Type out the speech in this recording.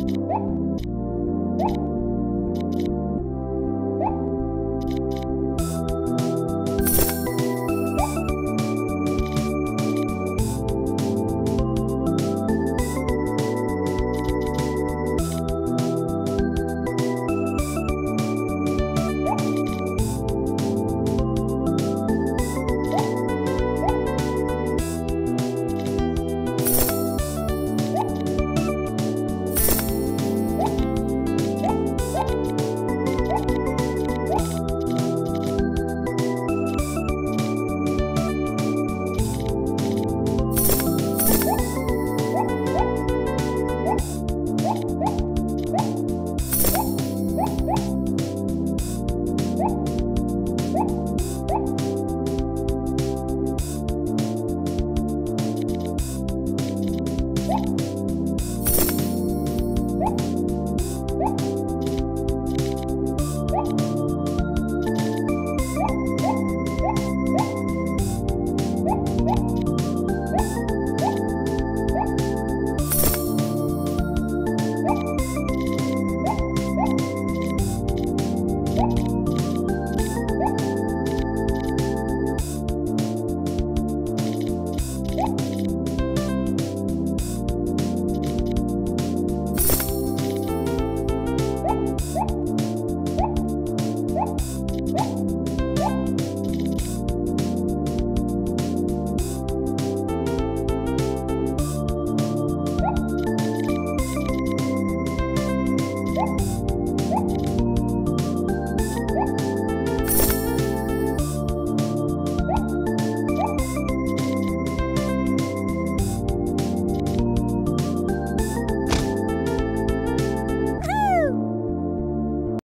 What?